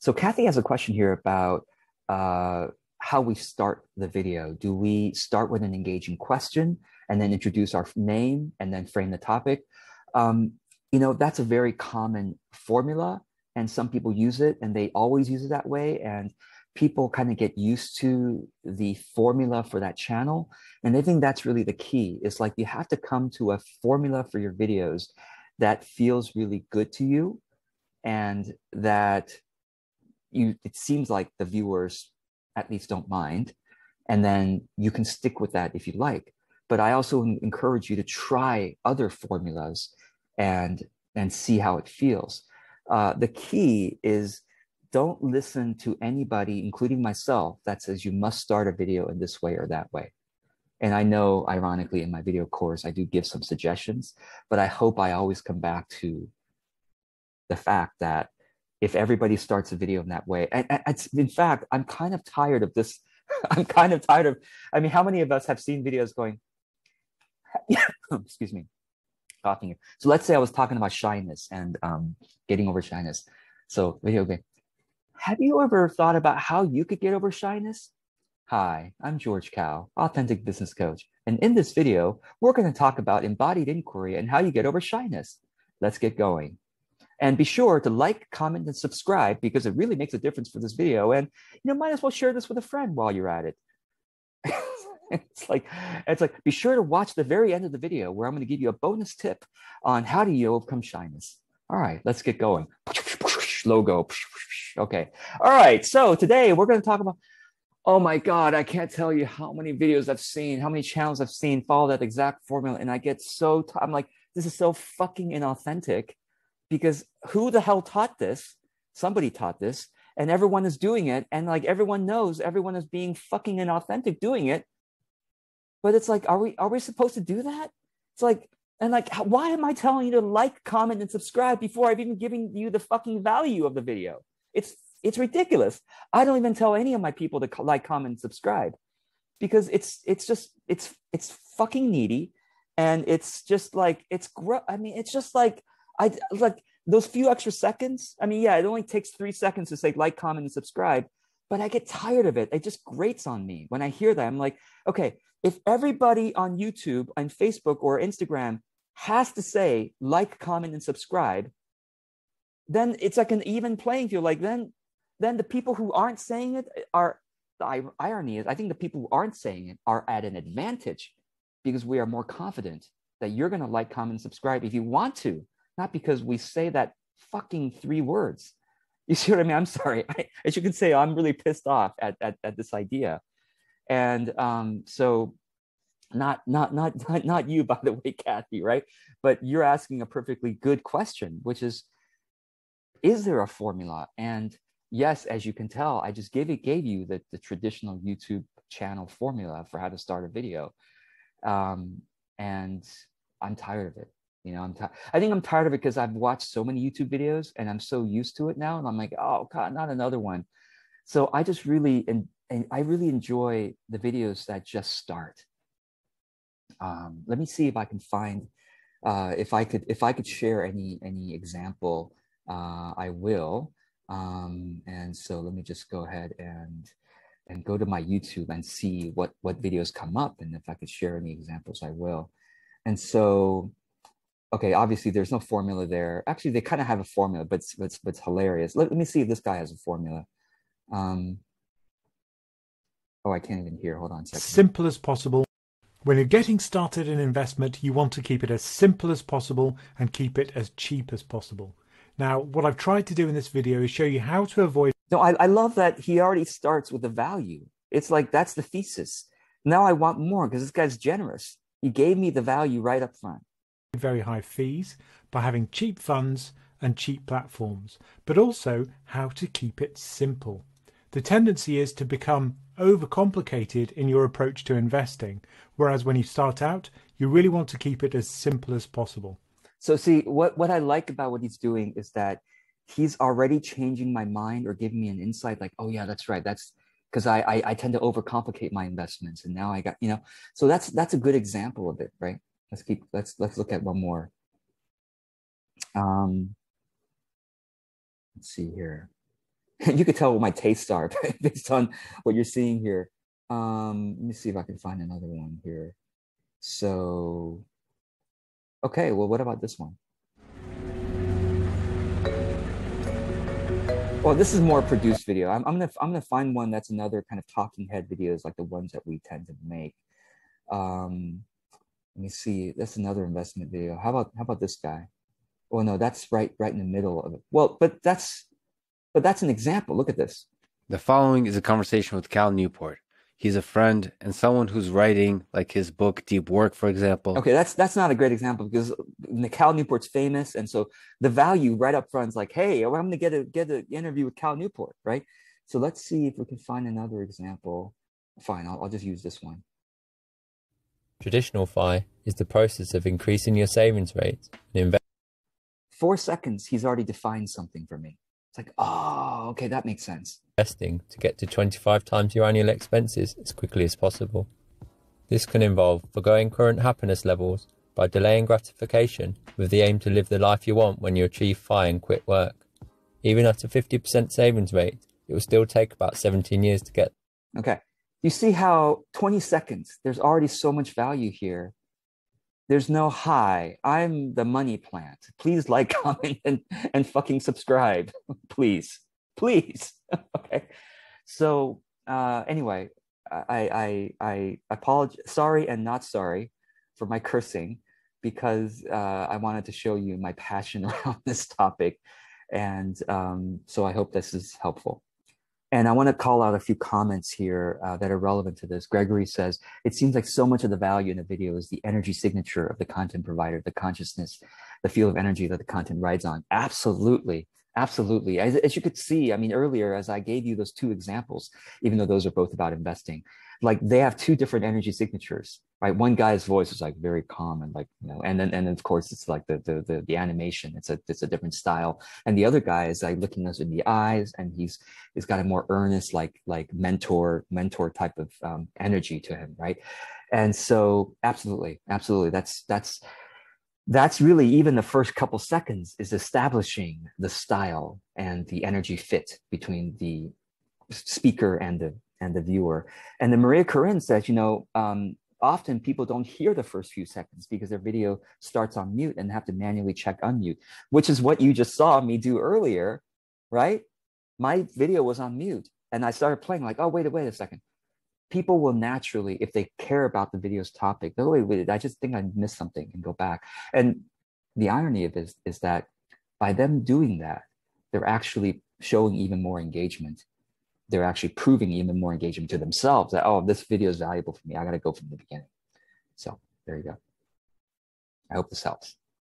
So Kathy has a question here about uh, how we start the video. Do we start with an engaging question and then introduce our name and then frame the topic? Um, you know, that's a very common formula and some people use it and they always use it that way. And people kind of get used to the formula for that channel. And I think that's really the key. It's like you have to come to a formula for your videos that feels really good to you and that you it seems like the viewers at least don't mind. And then you can stick with that if you like. But i also encourage you to try other formulas and and see how it feels. Uh, the key is don't listen to anybody including myself that says you must start a video in this way or that way. And i know ironically in my video course i do give some suggestions but i hope i always come back to the fact that if everybody starts a video in that way. And, and in fact, I'm kind of tired of this. I'm kind of tired of, I mean, how many of us have seen videos going, excuse me, talking. So let's say I was talking about shyness and um, getting over shyness. So video game. Have you ever thought about how you could get over shyness? Hi, I'm George Kao, authentic business coach. And in this video, we're going to talk about embodied inquiry and how you get over shyness. Let's get going. And be sure to like, comment, and subscribe because it really makes a difference for this video. And you know, might as well share this with a friend while you're at it. it's like it's like be sure to watch the very end of the video where I'm going to give you a bonus tip on how to overcome shyness. All right, let's get going. Logo. Okay. All right. So today we're going to talk about. Oh my God, I can't tell you how many videos I've seen, how many channels I've seen follow that exact formula. And I get so, I'm like, this is so fucking inauthentic because who the hell taught this? Somebody taught this, and everyone is doing it, and like everyone knows, everyone is being fucking inauthentic doing it. But it's like, are we are we supposed to do that? It's like, and like, why am I telling you to like, comment, and subscribe before I've even given you the fucking value of the video? It's it's ridiculous. I don't even tell any of my people to like, comment, and subscribe because it's it's just it's it's fucking needy, and it's just like it's gro- I mean, it's just like I like those few extra seconds. I mean, yeah, it only takes three seconds to say like, comment, and subscribe, but I get tired of it. It just grates on me when I hear that. I'm like, okay, if everybody on YouTube and Facebook or Instagram has to say like, comment, and subscribe, then it's like an even playing field. Like then, then the people who aren't saying it are the irony is I think the people who aren't saying it are at an advantage because we are more confident that you're going to like, comment, subscribe if you want to not because we say that fucking three words. You see what I mean? I'm sorry. I, as you can say, I'm really pissed off at, at, at this idea. And um, so not, not, not, not, not you, by the way, Kathy, right? But you're asking a perfectly good question, which is, is there a formula? And yes, as you can tell, I just gave it, gave you the, the traditional YouTube channel formula for how to start a video. Um, and I'm tired of it. You know, I'm t- I think I'm tired of it because I've watched so many YouTube videos and I'm so used to it now. And I'm like, oh God, not another one. So I just really and, and I really enjoy the videos that just start. Um, let me see if I can find uh, if I could if I could share any any example, uh, I will. Um, and so let me just go ahead and and go to my YouTube and see what what videos come up. And if I could share any examples, I will. And so okay, obviously there's no formula there. Actually, they kind of have a formula, but it's, it's, it's hilarious. Let, let, me see if this guy has a formula. Um, oh, I can't even hear. Hold on a second. Simple as possible. When you're getting started in investment, you want to keep it as simple as possible and keep it as cheap as possible. Now, what I've tried to do in this video is show you how to avoid. No, I, I love that he already starts with the value. It's like that's the thesis. Now I want more because this guy's generous. He gave me the value right up front very high fees by having cheap funds and cheap platforms, but also how to keep it simple. The tendency is to become overcomplicated in your approach to investing, whereas when you start out, you really want to keep it as simple as possible. So, see, what, what I like about what he's doing is that he's already changing my mind or giving me an insight like, oh, yeah, that's right. That's because I, I, I tend to overcomplicate my investments. And now I got, you know, so that's that's a good example of it, right? Let's keep let's let's look at one more um let's see here you could tell what my tastes are based on what you're seeing here. Um, let me see if I can find another one here. So, okay, well, what about this one? Well, this is more produced video. I'm, I'm gonna I'm gonna find one that's another kind of talking head videos like the ones that we tend to make. Um, let me see. That's another investment video. How about how about this guy? Oh no, that's right right in the middle of it. Well, but that's but that's an example. Look at this. The following is a conversation with Cal Newport. He's a friend and someone who's writing like his book Deep Work, for example. Okay, that's that's not a great example because Cal Newport's famous, and so the value right up front is like, hey, I'm going to get a get an interview with Cal Newport, right? So let's see if we can find another example. Fine, I'll, I'll just use this one. Traditional FI is the process of increasing your savings rate and invest. Four seconds, he's already defined something for me. It's like, oh, okay, that makes sense. Investing to get to 25 times your annual expenses as quickly as possible. This can involve forgoing current happiness levels by delaying gratification with the aim to live the life you want when you achieve FI and quit work. Even at a 50% savings rate, it will still take about 17 years to get. Okay. You see how 20 seconds, there's already so much value here there's no hi, I'm the money plant. Please like, comment, and, and fucking subscribe. Please. Please. okay. So uh, anyway, I I I apologize sorry and not sorry for my cursing because uh, I wanted to show you my passion around this topic. And um, so I hope this is helpful. And I want to call out a few comments here uh, that are relevant to this. Gregory says, it seems like so much of the value in a video is the energy signature of the content provider, the consciousness, the field of energy that the content rides on. Absolutely. Absolutely. As, as you could see, I mean, earlier, as I gave you those two examples, even though those are both about investing, like they have two different energy signatures right? One guy's voice is like very calm and like you know and then and of course it's like the the the, the animation it's a it's a different style. And the other guy is like looking us in the eyes and he's he's got a more earnest like like mentor mentor type of um, energy to him right? And so absolutely absolutely. That's that's that's really even the first couple seconds is establishing the style and the energy fit between the speaker and the and the viewer. And then Maria Corinne says, you know, um, often people don't hear the first few seconds because their video starts on mute and have to manually check unmute, which is what you just saw me do earlier, right? My video was on mute and I started playing like, oh, wait, wait a second. People will naturally, if they care about the video's topic, they'll wait, wait, I just think I missed something and go back. And the irony of this is that by them doing that, they're actually showing even more engagement they're actually proving even more engagement to themselves that, oh, this video is valuable for me. I got to go from the beginning. So there you go. I hope this helps.